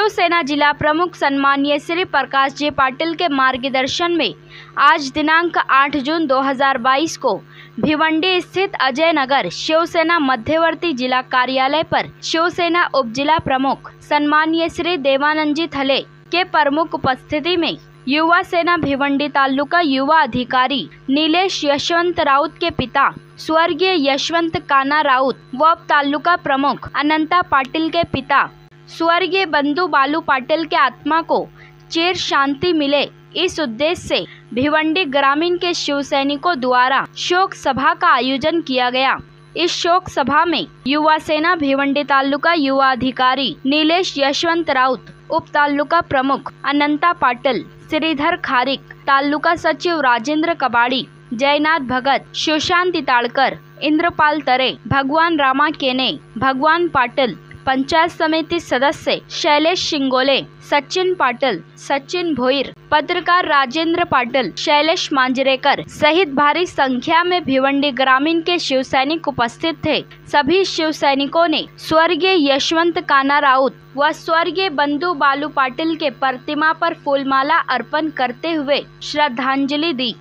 शिवसेना जिला प्रमुख सम्मानीय श्री प्रकाश जी पाटिल के मार्गदर्शन में आज दिनांक 8 जून 2022 को भिवंडी स्थित अजय नगर शिवसेना मध्यवर्ती जिला कार्यालय पर शिवसेना उप जिला प्रमुख सम्मानीय श्री देवानंद जी थले के प्रमुख उपस्थिति में युवा सेना भिवंडी तालुका युवा अधिकारी नीलेश यशवंत राउत के पिता स्वर्गीय यशवंत काना राउत व तालुका प्रमुख अनंता पाटिल के पिता स्वर्गीय बंधु बालू पाटिल के आत्मा को चिर शांति मिले। इस उद्देश्य से भिवंडी ग्रामीण के शिव सैनिकों द्वारा शोक सभा का आयोजन किया गया। इस शोक सभा में युवा सेना भिवंडी तालुका युवा अधिकारी नीलेश यशवंत राउत, उप तालुका प्रमुख अनंता पाटिल, श्रीधर खारिक, तालुका सचिव राजेंद्र कबाड़ी, जयनाथ भगत, सुशांत ताड़कर, इंद्रपाल तरे, भगवान रामा केने, भगवान पाटिल पंचायत समिति सदस्य शैलेश शिंगोले, सचिन पाटिल, सचिन भोईर, पत्रकार राजेंद्र पाटिल, शैलेश मांजरेकर सहित भारी संख्या में भिवंडी ग्रामीण के शिव सैनिक उपस्थित थे। सभी शिव सैनिकों ने स्वर्गीय यशवंत काना राउत व स्वर्गीय बंधु बालू पाटिल के प्रतिमा पर फूलमाला अर्पण करते हुए श्रद्धांजलि दी।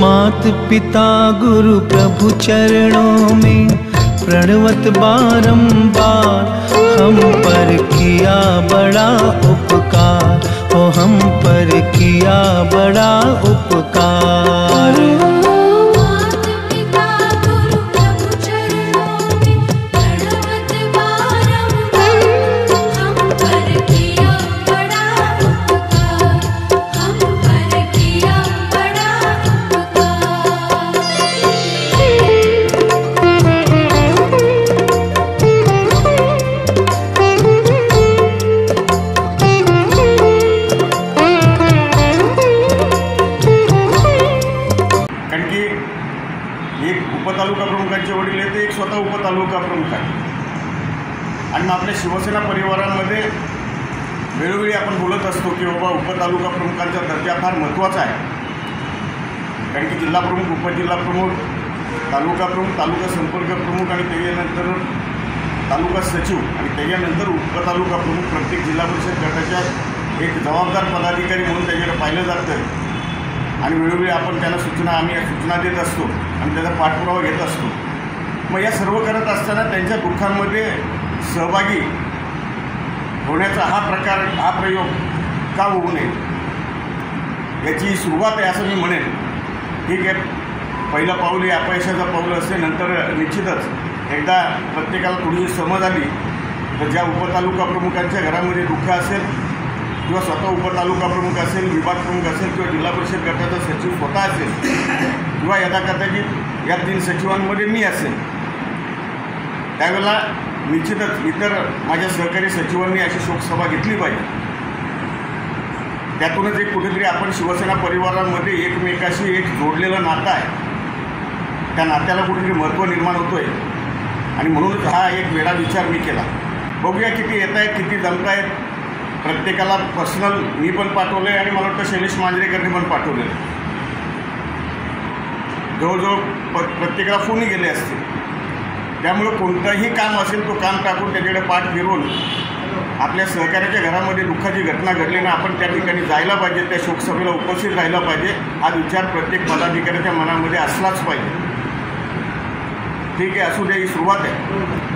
मात पिता गुरु प्रभु चरणों में प्रणवत बारंबार हम पर किया बड़ा उपकार ओ हम पर किया बड़ा उपकार। आहे. कारण की जिल्हा प्रमुख उपजिल्हा प्रमुख तालुका प्रमुख तालुका संपर्क प्रमुख आणि त्याच्यानंतर तालुका सचिव आणि त्याच्यानंतर उपतालुका प्रमुख प्रत्येक जिल्हा परिषद गटाच्या एक जबाबदार पदाधिकारी म्हणून त्याच्याकडे पाहिलं जातं. आणि वेळोवेळी आपण त्यांना सूचना आम्ही सूचना देत असतो आणि त्याचा पाठपुरावा घेत असतो. मग या सर्व करत असताना त्यांच्या दुःखांमध्ये सहभागी होण्याचा हा प्रकार हा प्रयोग का होऊ नये? याची सुरुवात आहे असं मी म्हणेन. ठीक आहे? पहिलं पाऊल हे अपयशाचं पाऊल असते नंतर निश्चितच एकदा प्रत्येकाला थोडीशी समज आली तर ज्या उपतालुका प्रमुखांच्या घरामध्ये दुःख असेल किंवा स्वतः उपतालुका प्रमुख असेल विभाग प्रमुख असेल किंवा जिल्हा परिषद गटाचा सचिव स्वतः असेल किंवा यदा कदाचित या तीन सचिवांमध्ये मी असेल त्यावेळेला निश्चितच इतर माझ्या सहकारी सचिवांनी अशी शोकसभा घेतली पाहिजे. त्यातूनच एक कुठेतरी आपण शिवसेना परिवारामध्ये एकमेकाशी एक जोडलेलं नातं आहे. त्या नात्याला कुठेतरी महत्त्व निर्माण होतोय. आणि म्हणूनच हा एक वेळा विचार मी केला. बघूया किती येत आहेत किती जमत आहेत प्रत्येकाला पर्सनल मी पण पाठवलं आहे आणि मला वाटतं शैलेश मांजरेकरने पण पाठवलं आहे जवळजवळ प प्रत्येकाला फोनही गेले असतील. त्यामुळं कोणतंही काम असेल तो काम टाकून त्याच्याकडे पाठ फिरवून आपल्या सहकार्याच्या घरामध्ये दुःखाची घटना घडली ना आपण त्या ठिकाणी जायला पाहिजे त्या शोकसभेला उपस्थित राहिला पाहिजे. हा विचार प्रत्येक पदाधिकाऱ्याच्या मनामध्ये असलाच पाहिजे. ठीक आहे असू द्या ही सुरुवात आहे.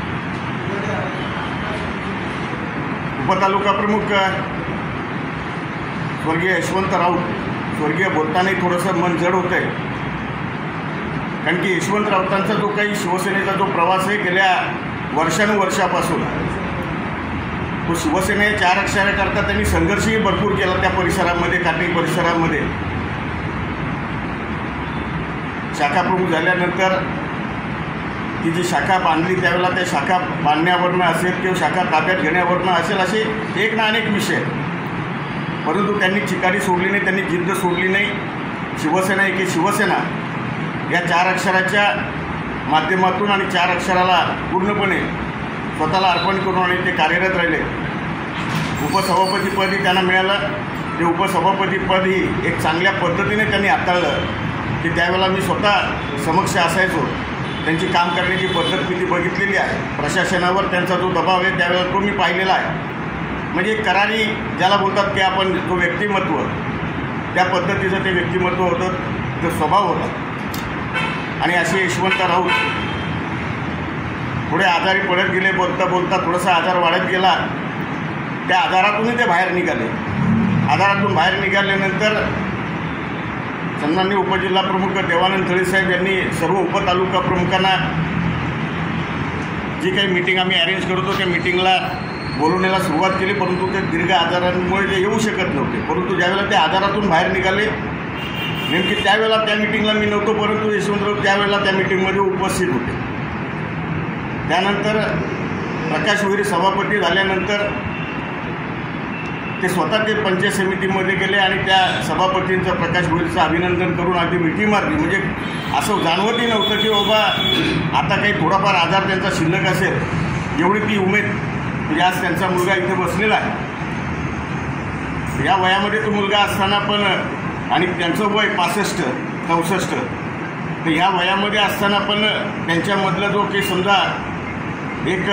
उपतालुका प्रमुख स्वर्गीय यशवंत राऊत स्वर्गीय बोलतानाही थोडंसं मन जड होतं आहे कारण की यशवंत राऊतांचा जो काही शिवसेनेचा जो प्रवास आहे गेल्या वर्षानुवर्षापासून तो शिवसेने चार अक्षराकरता त्यांनी संघर्षही भरपूर केला त्या परिसरामध्ये काटे परिसरामध्ये. शाखाप्रमुख झाल्यानंतर ती जी शाखा बांधली त्यावेळेला त्या शाखा बांधण्यावरनं असेल किंवा शाखा ताब्यात घेण्यावरनं असेल असे एक ना अनेक विषय परंतु त्यांनी चिकारी सोडली नाही त्यांनी जिद्द सोडली नाही. शिवसेना एके शिवसेना या चार अक्षराच्या माध्यमातून आणि चार अक्षराला पूर्णपणे स्वतःला अर्पण करून आणि ते कार्यरत राहिले. उपसभापतीपदही त्यांना मिळालं. ते उपसभापतीपदही एक चांगल्या पद्धतीने त्यांनी हाताळलं की त्यावेळेला मी स्वतः समक्ष असायचो. त्यांची काम करण्याची पद्धत मी ती बघितलेली आहे. प्रशासनावर त्यांचा जो दबाव आहे त्यावेळेला तो मी पाहिलेला आहे. म्हणजे करारी ज्याला बोलतात की आपण तो व्यक्तिमत्व. त्या पद्धतीचं ते व्यक्तिमत्व होतं तो स्वभाव होता. आणि असे यशवंत राऊत थोडे आजारी पडत गेले बोलता बोलता थोडासा आजार वाढत गेला. त्या आजारातूनही ते बाहेर निघाले. आजारातून बाहेर निघाल्यानंतर सन्मान्य उपजिल्हा प्रमुख देवानंद थळीसाहेब यांनी सर्व उपतालुका प्रमुखांना जी काही मीटिंग आम्ही अरेंज करतो त्या मिटिंगला बोलवण्याला सुरुवात केली. परंतु ते दीर्घ आजारांमुळे ते येऊ शकत नव्हते. परंतु ज्यावेळेला ते आजारातून बाहेर निघाले नेमकी त्यावेळेला त्या मिटिंगला मी नव्हतो परंतु यशवंतराव त्यावेळेला त्या मिटिंगमध्ये उपस्थित होते. त्यानंतर प्रकाश विहिरी सभापती झाल्यानंतर ते स्वतः ते पंचायत समितीमध्ये गेले आणि त्या सभापतींचं प्रकाश भोईरचं अभिनंदन करून अगदी मिठी मारली. म्हणजे असं जाणवतही नव्हतं की बाबा आता काही थोडाफार आजार त्यांचा शिल्लक असेल. एवढी ती उमेद. म्हणजे आज त्यांचा मुलगा इथे बसलेला आहे. या वयामध्ये तो मुलगा असताना पण आणि त्यांचं वय पासष्ट चौसष्ट तर ह्या वयामध्ये असताना पण त्यांच्यामधला जो काही समजा एक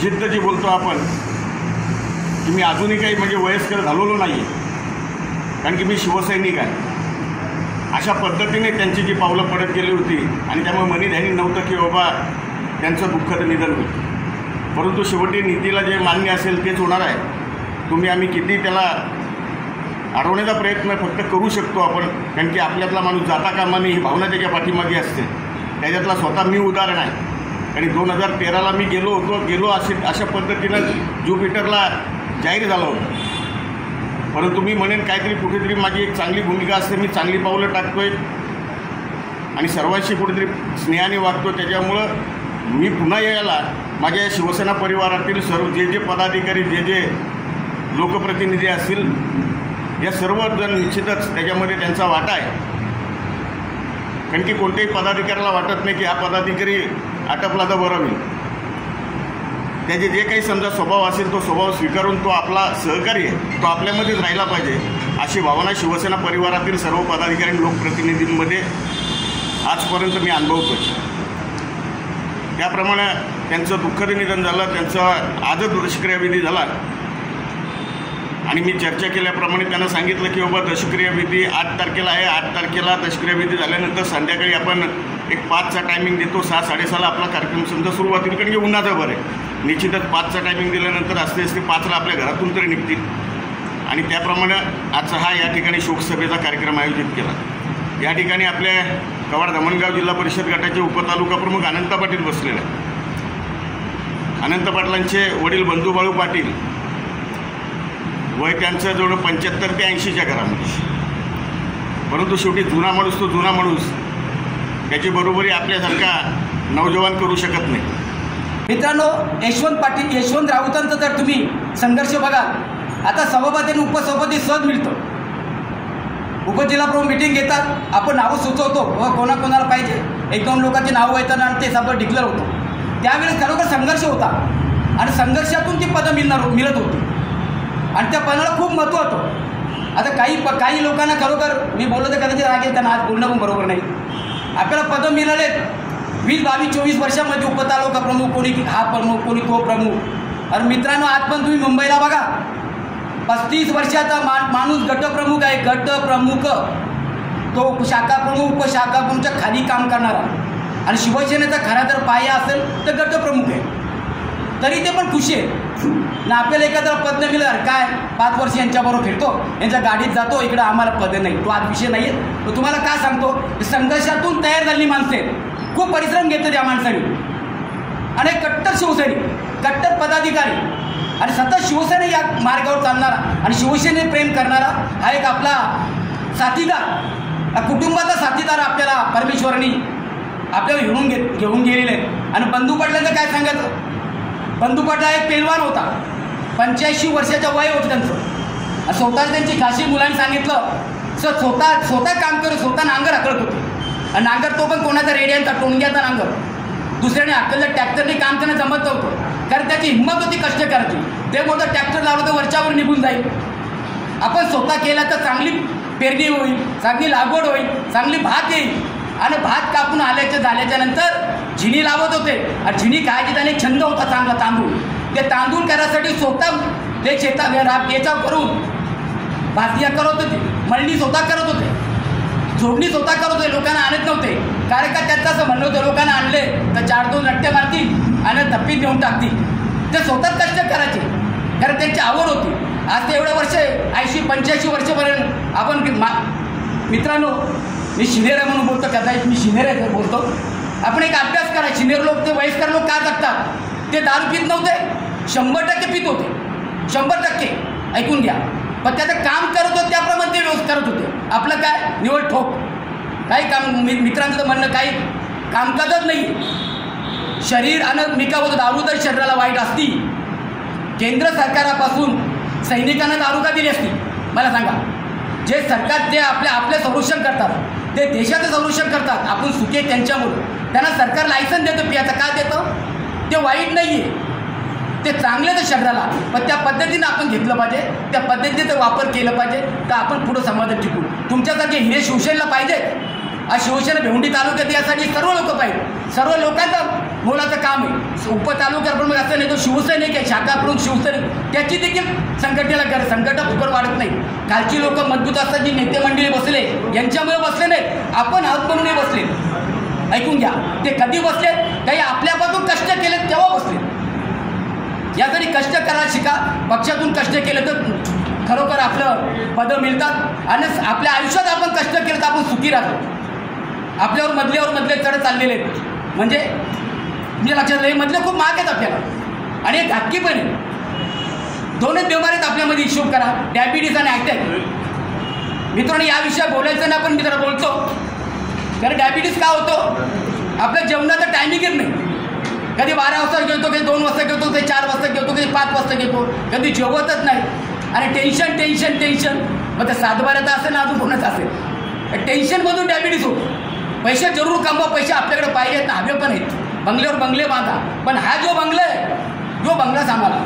जिद्द जी बोलतो आपण की मी अजूनही काही म्हणजे वयस्कर झालेलो नाही आहे कारण की मी शिवसैनिक आहे. अशा पद्धतीने त्यांची जी पावलं पडत गेली होती आणि त्यामुळे मनी ध्यानी नव्हतं की बाबा त्यांचं दुःखद निधन होईल. परंतु शेवटी नीतीला जे मान्य असेल तेच होणार आहे. तुम्ही आम्ही किती त्याला अडवण्याचा प्रयत्न फक्त करू शकतो आपण कारण की आपल्यातला माणूस जाता कामा नये ही भावना त्याच्या पाठीमागे असते. त्याच्यातला स्वतः मी उदाहरण आहे. आणि दोन हजार तेराला मी गेलो होतो गेलो असे अशा पद्धतीनं ज्युपिटरला जाहीर झालं होतं. परंतु मी म्हणेन काहीतरी कुठेतरी माझी एक चांगली भूमिका असते मी चांगली पावलं टाकतोय आणि सर्वांशी कुठेतरी स्नेहाने वागतो त्याच्यामुळं मी पुन्हा यायला माझ्या या शिवसेना परिवारातील सर्व जे जे पदाधिकारी जे जे लोकप्रतिनिधी असतील या सर्वजण निश्चितच त्याच्यामध्ये त्यांचा वाटा आहे. कारण की कोणत्याही पदाधिकाऱ्याला वाटत नाही की हा पदाधिकारी आटपला तर बरं होईल त्याचे जे काही समजा स्वभाव असेल तो स्वभाव स्वीकारून तो आपला सहकारी आहे तो आपल्यामध्येच राहिला पाहिजे. अशी भावना शिवसेना परिवारातील सर्व पदाधिकारी आणि लोकप्रतिनिधींमध्ये आजपर्यंत मी अनुभवतो त्याप्रमाणे त्यांचं दुःखद निधन झालं त्यांचा आजच दुष्क्रियाविधी झाला. आणि मी चर्चा केल्याप्रमाणे त्यांना सांगितलं की बाबा दशक्रियाविधी आठ तारखेला आहे. आठ तारखेला दशक्रियाविधी झाल्यानंतर संध्याकाळी आपण एक पाचचा टायमिंग देतो. सहा साडेसहाला आपला कार्यक्रम समजा सुरुवात होईल कारण की उन्हाचं बरं आहे. निश्चितच पाचचा टायमिंग दिल्यानंतर असते असते पाचला आपल्या घरातून तरी निघतील. आणि त्याप्रमाणे आजचा हा या ठिकाणी शोकसभेचा कार्यक्रम आयोजित केला. या ठिकाणी आपल्या कवाड धमणगाव जिल्हा परिषद गटाचे उपतालुका प्रमुख अनंत पाटील बसलेले आहेत. अनंत पाटलांचे वडील बंधुबाळू पाटील वय त्यांचं जवळ पंच्याहत्तर ते ऐंशीच्या घरामध्ये. परंतु शेवटी जुना माणूस तो जुना माणूस. त्याची बरोबरी आपल्यासारखा नौजवान करू शकत नाही. मित्रांनो यशवंत पाटील यशवंत राऊतांचा जर तुम्ही संघर्ष बघाल आता सभापती आणि उपसभापती सहज मिळतो. उपजिल्हाप्रमुख मिटिंग घेतात आपण नावं सुचवतो व कोणाकोणाला पाहिजे. एक दोन लोकांची नावं येतात आणि ते सभा डिक्लेअर होतं. त्यावेळेस खरोखर संघर्ष होता. आणि संघर्षातून ती पदं मिळणार मिळत होती. आणि त्या पदाला खूप महत्त्व होतं. आता काही प काही लोकांना खरोखर मी बोललो तर कदाचित राग येईल त्यांना आज बोलणं पण बरोबर नाही. आपल्याला पदं मिळालेत. वीस बावीस चोवीस वर्षामध्ये उपतालुका प्रमुख कोणी हा प्रमुख कोणी तो प्रमुख. आणि मित्रांनो आज पण तुम्ही मुंबईला बघा. पस्तीस वर्षाचा मा माणूस गटप्रमुख आहे. गटप्रमुख तो शाखा प्रमुख उपशाखा प्रमुखच्या खाली काम करणारा. आणि शिवसेनेचा खरा जर पाया असेल तर गटप्रमुख आहे. तरी ते पण खुशी आहे ना आपल्याला एखादा पद नाही मिळालं काय? पाच वर्ष यांच्याबरोबर फिरतो. यांच्या गाडीत जातो. इकडं आम्हाला पद नाही. तो आज विषय नाही आहे तो तुम्हाला काय सांगतो? संघर्षातून तयार झालेली माणसं आहेत. खूप परिश्रम घेतात या माणसाने. आणि कट्टर शिवसैनिक कट्टर पदाधिकारी आणि सतत शिवसेना या मार्गावर चालणारा आणि शिवसेने प्रेम करणारा हा एक आपला साथीदार. कुटुंबाचा साथीदार आपल्याला परमेश्वरांनी आपल्याला घेऊन घे घेऊन गेलेले आहे. आणि बंधू पडल्याचं काय सांगायचं? बंधू एक पेलवान होता. पंच्याऐंशी वर्षाच्या वय होतं त्यांचं. आणि स्वतः त्यांची खाशी मुलांनी सांगितलं सर स्वतः स्वतः काम करत स्वतः नांगर हाकलत होते. आणि नांगर तो पण कोणाचा रेडियांचा टोणग्याचा नांगर. दुसऱ्याने हाकललं ट्रॅक्टरने काम त्यांना जमत नव्हतं. कारण त्याची हिंमत होती कष्ट करायची. ते बोलतं ट्रॅक्टर लावलं तर वरच्यावर निघून जाईल. आपण स्वतः केला तर चांगली पेरणी होईल चांगली लागवड होईल चांगली भात येईल. आणि भात कापून आल्याच्या झाल्याच्यानंतर झिणी लावत होते. आणि झिणी खायची त्याने छंद होता चांगला तांदूळ. ते तांदूळ करायसाठी स्वतः ते शेता याचा करून भातिया करत होते. मळणी स्वतः करत होते. जोडणी स्वतः करत होते. लोकांना आणत नव्हते. कारण का त्यांचं असं म्हणलं होतं लोकांना आणले तर चार दोन रट्टे मारतील आणि तप्पीत देऊन टाकतील. ते स्वतः कष्ट करायचे. कारण त्यांची आवड होती. आज ते एवढं वर्ष ऐंशी पंच्याऐंशी वर्षपर्यंत आपण मा मित्रांनो मी शिनेरा म्हणून बोलतो कदाचित मी शिनेरा बोलतो. आपण एक अभ्यास करा. सिनियर लोक ते वयस्कर लोक का जगतात ते दारू पित नव्हते. शंभर टक्के पित होते. शंभर टक्के. ऐकून घ्या. पण त्याचं काम करत होते त्याप्रमाणे ते व्यवस्थ करत होते. आपलं काय? निवड ठोक. काही काम मि मित्रांचं म्हणणं काही कामकाजच नाही शरीर आणि मी काय दारू तर शरीराला वाईट असती. केंद्र सरकारापासून सैनिकांना दारू का दिली असती? मला सांगा. जे सरकार जे आपल्या आपले संरक्षण करतात ते देशाचं संरक्षण करतात. आपण सुखे त्यांच्यामुळं. त्यांना सरकार लायसन देतं पियाचं. का देतं? ते वाईट नाही आहे ते चांगलं तर शरीराला. पण त्या पद्धतीनं आपण घेतलं पाहिजे. त्या पद्धतीचा वापर केलं पाहिजे. तर आपण पुढं समाजात टिकू. तुमच्यासारखे हिरे शिवसेनेला पाहिजे आज शिवसेना भेवंडी तालुक्यात यासाठी सर्व लोक पाहिजे सर्व लोकांचं मुलाचं काम आहे. उपतालुका प्रमुख असं नाही तो शिवसैनिक आहे शाखा प्रमुख शिवसैनिक त्याची देखील संघटनेला गरज संघटना फुकट वाढत नाही. कालची लोक मजबूत असतात जी नेते मंडळी बसले यांच्यामुळे बसले नाही. आपण आहोत म्हणूनही बसले. ऐकून घ्या. ते कधी बसले? काही आपल्यापासून कष्ट केले तेव्हा बसले. यासाठी कष्ट करायला शिका. पक्षातून कष्ट केलं तर खरोखर आपलं पदं मिळतात. आणि आपल्या आयुष्यात आपण कष्ट केलं तर आपण सुखी राहतो. आपल्यावर मधल्यावर मधले चढ चाललेले आहेत. म्हणजे म्हणजे लक्षात हे मधलं खूप महाग आहेत आपल्याला. आणि एक हक्की पण आहे दोनच बिमारी आहेत आपल्यामध्ये हिशोब करा. डायबिटीज आणि अटॅक मित्रांनो या विषयात बोलायचं नाही पण मी जरा बोलतो. कारण डायबिटीज का होतो? आपल्या जेवणाचा टायमिंगच नाही. कधी बारा वाजता घेतो कधी दोन वाजता घेतो कधी चार वाजता घेतो कधी पाच वाजता घेतो कधी जेवतच नाही. आणि टेन्शन टेन्शन टेन्शन मग ते सातबाऱ्याचं असेल ना अजून कोणाचं असेल? टेन्शनमधून डायबिटीज होतो. पैसे जरूर कमवा पैसे आपल्याकडे पाहिजेत ना हवे पण आहेत. बंगल्यावर बंगले बांधा. पण हा जो बंगला आहे जो बंगला सांभाळा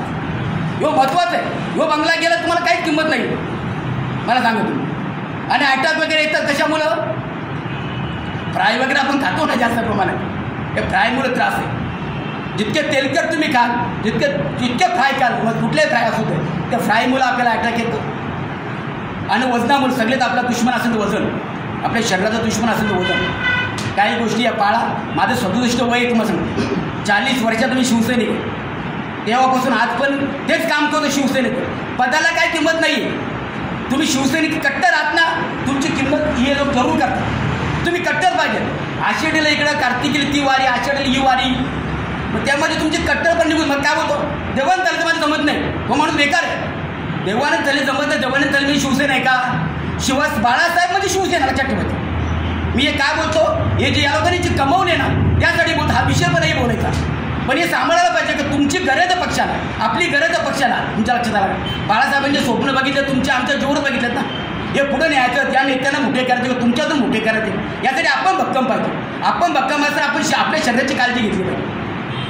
यो महत्त्वाचा आहे. जो बंगला गेला तुम्हाला काहीच किंमत नाही. मला सांगा तुम्ही. आणि अटॅक वगैरे येतात कशामुळं? फ्राय वगैरे आपण खातो ना जास्त प्रमाणात. हे फ्रायमुळे त्रास आहे. जितके तेलकट तुम्ही खाल जितके जितके फ्राय खाल मग कुठले फ्राय असू दे त्या फ्रायमुळं आपल्याला अटॅक येतो. आणि वजनामुळे सगळेच आपला दुश्मन असेल तर वजन. आपल्या शरीराचं दुश्मन असेल तर वजन. काही गोष्टी या पाळा. माझं सदुदृष्ट वय तुम्हाला सांग चाळीस वर्षात मी शिवसैनिक तेव्हापासून आज पण तेच काम करतो शिवसेनेत पदाला काय किंमत नाही आहे तुम्ही शिवसैनिक कट्टर आहात ना तुमची किंमत हे लोक जरूर करतात. तुम्ही कट्टर पाहिजे. आषाढीला इकडं कार्तिकीला ती वारी आषाढीला ही वारी. मग त्यामध्ये तुमचे कट्टर पण निघून मग काय होतो? देवान तर माझं जमत नाही. तो माणूस बेकार आहे. देवाने त्याला जमत नाही देवाने त्याला मी शिवसेना आहे का? शिवास बाळासाहेब म्हणजे शिवसेना लक्षात ठेवायचं मी हे काय बोलतो? हे जे या लोकांनी जे कमवले ना त्यासाठी बोलतो हा विषय पण हे बोलायचा. पण हे सांभाळायला पाहिजे की तुमची गरज पक्षाला. आपली गरज पक्षाला. तुमच्या लक्षात आला बाळासाहेबांचे स्वप्न बघितलं तुमच्या आमच्या जोर बघितलं ना. हे पुढे न्यायचं त्या नेत्यांना मोठे करायचे किंवा तुमच्यातून मोठे करायचे. यासाठी आपण भक्कम पाहिजे. आपण भक्कम असं आपण श- आपल्या शरीराची काळजी घेतली पाहिजे.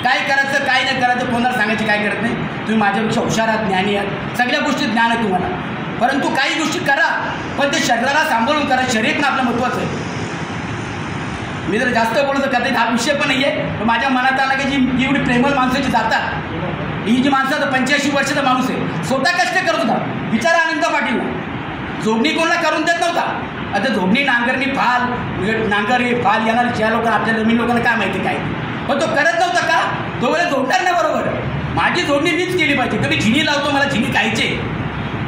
काय करायचं काय नाही करायचं कोणाला सांगायची काय करत नाही. तुम्ही माझ्यापेक्षा हुशार आहात ज्ञानी आहात. सगळ्या गोष्टी ज्ञान आहे तुम्हाला. परंतु काही गोष्टी करा पण ते शरीराला सांभाळून करा. शरीर पण आपलं महत्त्वाचं आहे. मी जर जास्त बोलतो त्यात हा विषय पण नाही आहे पण माझ्या मनात आला की जी एवढी प्रेमळ माणसं जी जातात ही जी माणसं आता पंच्याऐंशी वर्षाचा माणूस आहे स्वतः कष्ट करत होता. विचारा आनंद पाटील. जोडणी कोणाला करून देत नव्हता. आता जोडणी नांगरणी फाल म्हणजे नांगरणी फाल येणार ज्या लोकांना आपल्या जमीन लोकांना काय माहिती काय. पण तो करत नव्हता का? तो वेळेला जोडणार ना बरोबर. माझी जोडणी मीच केली पाहिजे. कधी झिनी लावतो मला झिनी खायचे.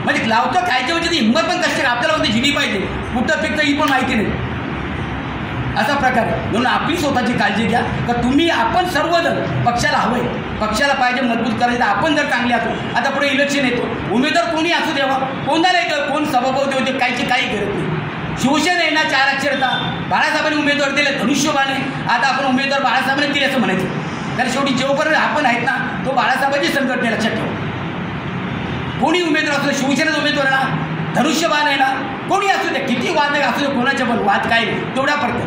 म्हणजे लावतो खायचे म्हणजे ती हिंमत पण कष्ट आपल्याला म्हणते झिनी पाहिजे. कुठं पिकतं ही पण माहिती नाही. असा प्रकार आहे. म्हणून आपली स्वतःची काळजी घ्या. का तुम्ही आपण सर्वजण पक्षाला हवंय. पक्षाला पाहिजे मजबूत करायचं. आपण जर चांगले असू आता पुढे इलेक्शन येतो. उमेदवार कोणी असू द्यावा कोणाला येतं कोण सभापती देऊ दे कायची काही गरज नाही. शिवसेना आहे चार अक्षरता. बाळासाहेबांनी उमेदवार दिले धनुष्यबाने आता आपण उमेदवार बाळासाहेबांनी दिले असं म्हणायचं. कारण शेवटी जोपर्यंत आपण आहेत ना तो बाळासाहेबांची संघटने लक्षात ठेवा. कोणी उमेदवार असू दे शिवसेनेचा उमेदवार आहे ना धनुष्यबाण आहे ना कोणी असू द्या किती वाद असू दे कोणाच्या पण वाद काय तेवढा पडतो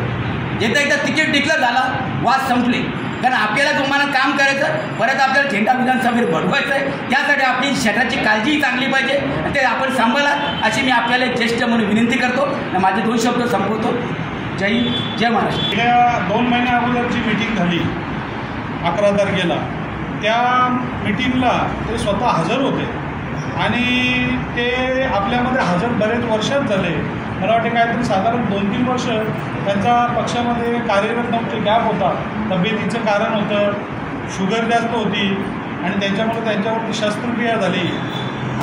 एकदा एकदा तिकीट डिक्लेअर झाला वाद संपले. कारण आपल्याला तुम्हाला काम करायचं परत आपल्याला झेंडा विधानसभेत भरवायचं आहे. त्यासाठी आपली शरीराची काळजीही चांगली पाहिजे. ते आपण सांभाळा अशी मी आपल्याला ज्येष्ठ म्हणून विनंती करतो. आणि माझे दोन शब्द संपवतो. जय जय महाराष्ट्र. गेल्या दोन महिन्या अगोदरची मीटिंग झाली अकरा तारखेला त्या मीटिंगला ते स्वतः हजर होते. आणि ते आपल्यामध्ये हजर बरेच वर्षात झाले. मला वाटते काहीतरी साधारण दोन तीन वर्ष त्यांचा पक्षामध्ये कार्यरत नव्हते गॅप होता. तब्येतीचं कारण होतं शुगर जास्त होती आणि त्याच्यामुळे त्यांच्यावरती शस्त्रक्रिया झाली.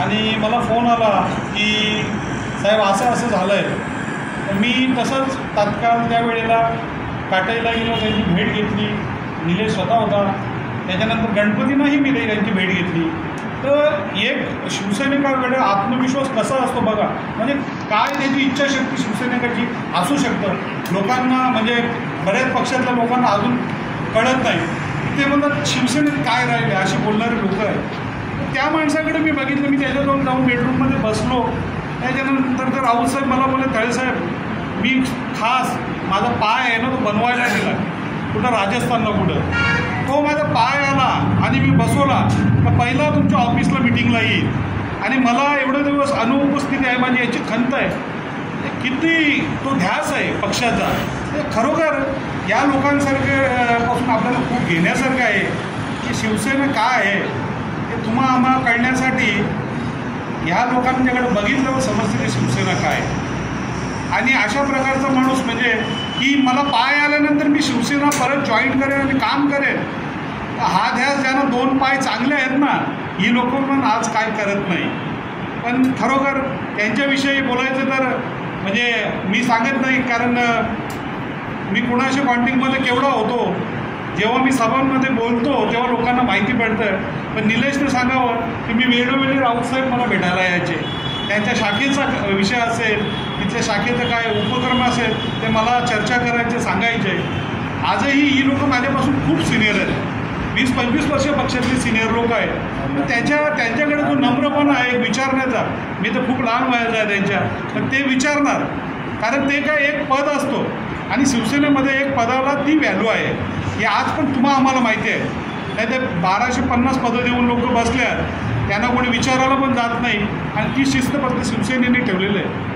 आणि मला फोन आला की साहेब असं असं झालं आहे तर मी तसंच तात्काळ त्यावेळेला काटाईला गेलो त्यांची भेट घेतली. निलेश स्वतः होता. त्याच्यानंतर गणपतींनाही मी त्यांची भेट घेतली. तर एक शिवसैनिकाकडे आत्मविश्वास कसा असतो बघा. म्हणजे काय त्याची इच्छाशक्ती शिवसैनिकाची असू शकतं. लोकांना म्हणजे बऱ्याच पक्षातल्या लोकांना अजून कळत नाही. ते म्हणतात शिवसेनेत काय राहिले? असे बोलणारे लोक आहेत. त्या माणसाकडे मी बघितलं मी त्याच्या जाऊन बेडरूममध्ये बसलो. त्याच्यानंतर तर राऊतसाहेब मला बोलले तळेसाहेब मी खास माझा पाय आहे ना तो बनवायला गेला. कुठं राजस्थानला कुठं? तो माझा पाय आला आणि मी बसवला. तर पहिला तुमच्या ऑफिसला मिटिंगला येईल. आणि मला एवढे दिवस अनुपस्थिती आहे माझी याची खंत आहे. किती तो ध्यास आहे पक्षाचा. खरोखर या लोकांसारखे पासून आपल्याला खूप घेण्यासारखं आहे. की शिवसेना काय आहे? हे तुम्हा आम्हाला कळण्यासाठी ह्या लोकांच्याकडे बघितल्यावर समजते की शिवसेना काय आहे. आणि अशा प्रकारचा माणूस म्हणजे की मला पाय आल्यानंतर मी शिवसेना परत जॉईन करेन आणि काम करेन. हा ध्यास ज्यांना दोन पाय चांगले आहेत ना ही लोक पण आज काय करत नाही. पण खरोखर त्यांच्याविषयी बोलायचं तर म्हणजे मी सांगत नाही कारण मी कुणाशी कॉन्टॅक्टमध्ये केवढा होतो जेव्हा मी सभांमध्ये बोलतो तेव्हा लोकांना माहिती पडतं. पण निलेशने सांगावं की मी वेळोवेळी राऊतसाहेब मला भेटायला यायचे. त्यांच्या शाखेचा विषय असेल तिथल्या शाखेचं काय उपक्रम असेल ते मला चर्चा करायचे सांगायचे. आजही ही लोक माझ्यापासून खूप सिनियर आहेत. वीस पंचवीस वर्ष पक्षातले सिनियर लोक आहेत. तर त्यांच्या त्यांच्याकडे जो नम्रपणा आहे विचारण्याचा. मी तर खूप लहान व्हायचा आहे त्यांच्या. तर ते विचारणार. कारण ते काय एक पद असतो. आणि शिवसेनेमध्ये एक पदाला ती व्हॅल्यू आहे. हे आज पण तुम्हा आम्हाला माहिती आहे. नाही ते बाराशे पन्नास पदं देऊन लोक बसल्यात. त्यांना कोणी विचारायला पण जात नाही. आणि ती शिस्त फक्त शिवसेनेने ठेवलेलं आहे.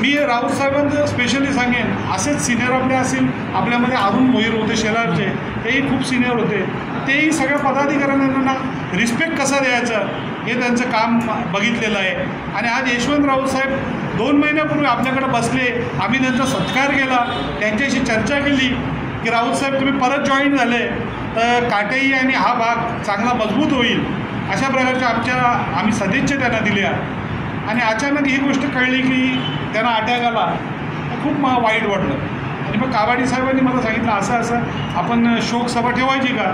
मी राऊत साहेबांचं स्पेशली सांगेन असेच सिनियर आपले असेल आपल्यामध्ये अरुण मोहीर होते शेलारचे तेही खूप सिनियर होते. तेही सगळ्या पदाधिकाऱ्यांना रिस्पेक्ट कसा द्यायचा हे त्यांचं काम बघितलेलं आहे. आणि आज यशवंत राऊत साहेब दोन महिन्यापूर्वी आपल्याकडे बसले आम्ही त्यांचा सत्कार केला त्यांच्याशी चर्चा केली की राऊत साहेब तुम्ही परत जॉईन झाले तर काटेई आणि हा भाग चांगला मजबूत होईल. अशा प्रकारच्या आमच्या आम्ही सदिच्छा त्यांना दिल्या. आणि अचानक ही गोष्ट कळली की त्यांना अटॅक आला. तर खूप मला वाईट वाटलं. आणि मग काबाडी साहेबांनी मला सांगितलं असं असं. आपण शोकसभा ठेवायची का?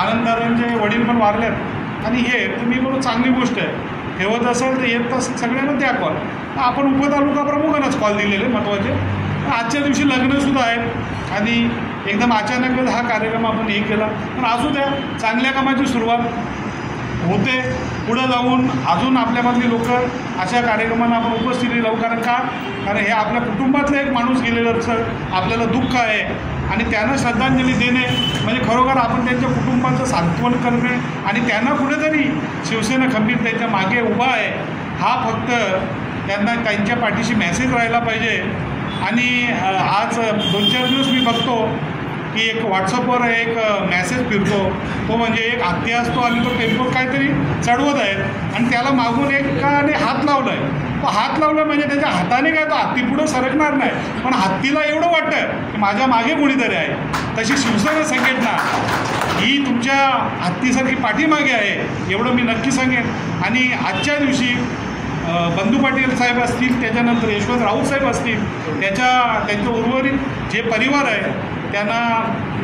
आनंददारांचे वडील पण वारल्यात आणि हे तुम्ही बरोबर चांगली गोष्ट आहे. ठेवत असेल तर येत असेल सगळ्यांना द्या कॉल आपण उपतालुका प्रमुखांनाच कॉल दिलेले महत्त्वाचे आजच्या दिवशी लग्नसुद्धा आहेत आणि एकदम अचानकच हा कार्यक्रम आपण हे केला. पण असू द्या चांगल्या कामाची सुरुवात. होते. पुढं जाऊन अजून आपल्यामधली लोक अशा कार्यक्रमांना आपण उपस्थिती लावू कारण का? कारण हे आपल्या कुटुंबातलं एक माणूस गेलेलं आपल्याला दुःख आहे. आणि त्यांना श्रद्धांजली देणे म्हणजे खरोखर आपण त्यांच्या कुटुंबाचं सांत्वन करणे आणि त्यांना कुठेतरी शिवसेना खंबीर त्यांच्या मागे उभा आहे. हा फक्त त्यांना त्यांच्या पाठीशी मेसेज राहिला पाहिजे. आणि आज दोन चार दिवस मी बघतो की एक व्हॉट्सअपवर एक मॅसेज फिरतो. तो म्हणजे एक हत्ती असतो आणि तो टेम्पो काहीतरी चढवत आहे. आणि त्याला मागून एकाने हात लावला आहे तो हात लावला म्हणजे त्याच्या हाताने काय तो हत्ती पुढं सरकणार नाही. पण हत्तीला एवढं वाटतं की माझ्या मागे कोणीतरी आहे. तशी शिवसेना संघटना ही तुमच्या हत्तीसारखी पाठीमागे आहे एवढं मी नक्की सांगेन. आणि आजच्या दिवशी बंधू पाटील साहेब असतील त्याच्यानंतर यशवंत राऊत साहेब असतील त्याच्या त्यांचं उर्वरित जे परिवार आहे त्यांना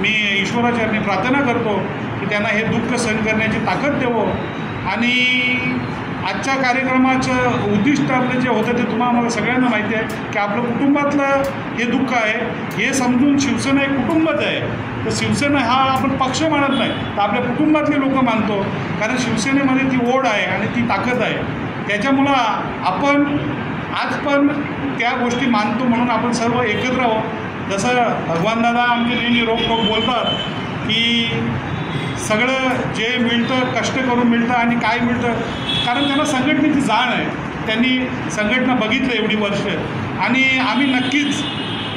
मी ईश्वराचरणी प्रार्थना करतो की त्यांना हे दुःख सहन करण्याची ताकद देवो. आणि आजच्या कार्यक्रमाचं उद्दिष्ट आपलं जे होतं ते तुम्हाला आम्हाला सगळ्यांना माहिती आहे की आपलं कुटुंबातलं हे दुःख आहे हे समजून शिवसेना एक कुटुंबच आहे. तर शिवसेना हा आपण पक्ष मानत नाही तर आपल्या कुटुंबातले लोक मानतो. कारण शिवसेनेमध्ये ती ओढ आहे आणि ती ताकद आहे. त्याच्यामुळं आपण आज पण त्या गोष्टी मानतो म्हणून आपण सर्व एकत्र आहोत. जसं भगवान दादा आमचे नेहमी रोखोक बोलतात की सगळं जे मिळतं कष्ट करून मिळतं आणि काय मिळतं कारण त्यांना संघटनेची जाण आहे. त्यांनी संघटना बघितलं एवढी वर्ष. आणि आम्ही नक्कीच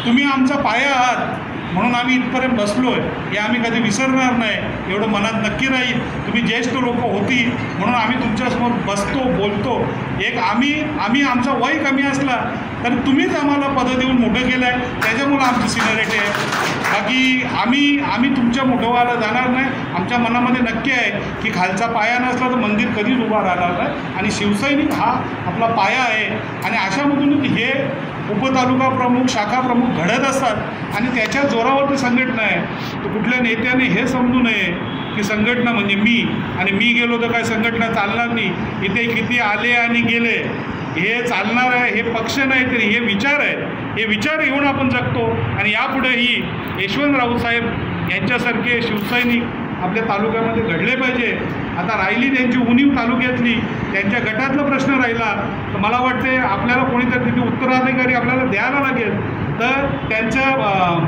तुम्ही आमचा पाया आहात. म्हणून आम्ही इथपर्यंत बसलो आहे हे आम्ही कधी विसरणार नाही. एवढं मनात नक्की राहील. तुम्ही ज्येष्ठ लोक होती म्हणून आम्ही तुमच्यासमोर बसतो बोलतो. एक आम्ही आम्ही आमचा वय कमी असला तर तुम्हीच आम्हाला पदं देऊन मोठं केलं आहे त्याच्यामुळं आमची सिनियरिटी आहे. बाकी आम्ही आम्ही तुमच्या मोठं व्हायला जाणार नाही. आमच्या मनामध्ये नक्की आहे की खालचा पाया नसला तर मंदिर कधीच उभा राहणार नाही. आणि शिवसैनिक हा आपला पाया आहे. आणि अशामधून हे उपतालुका प्रमुख शाखा प्रमुख घडत असतात आणि त्याच्या जोरावरती संघटना आहे. तर कुठल्या नेत्याने हे समजू नये की संघटना म्हणजे मी आणि मी गेलो तर काय संघटना चालणार नाही. इथे किती आले आणि गेले हे चालणार आहे हे पक्ष नाही तरी हे विचार आहेत. हे विचार घेऊन आपण जगतो आणि यापुढेही यशवंत राऊत साहेब यांच्यासारखे शिवसैनिक आपल्या तालुक्यामध्ये घडले पाहिजे. आता राहिली त्यांची उणीव तालुक्यातली त्यांच्या गटातला प्रश्न राहिला तर मला वाटते आपल्याला कोणीतरी तिथे उत्तराधिकारी आपल्याला द्यायला लागेल. तर त्यांच्या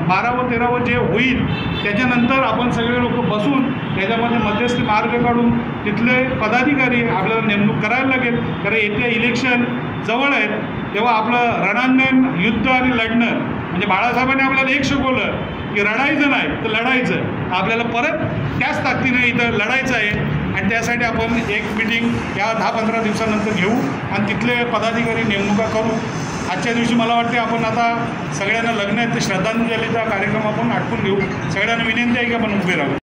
बारावं तेरावं जे होईल त्याच्यानंतर आपण सगळे लोक बसून त्याच्यामध्ये मध्यस्थी मार्ग काढून तिथले पदाधिकारी आपल्याला नेमणूक करायला लागेल. कारण येत्या इलेक्शन जवळ आहेत तेव्हा आपलं रणांगण युद्ध आणि लढणं म्हणजे बाळासाहेबांनी आपल्याला एक शिकवलं की रडायचं नाही तर लढायचं. आपल्याला परत त्याच ताकदीने इथं लढायचं आहे. आणि त्यासाठी आपण एक मिटिंग या दहा पंधरा दिवसानंतर घेऊ आणि तिथले पदाधिकारी नेमणुका करू. आजच्या दिवशी मला वाटते आपण आता सगळ्यांना लग्न आहेत ते श्रद्धांजलीचा कार्यक्रम आपण आटपून घेऊ. सगळ्यांना विनंती आहे की आपण उभे राहू.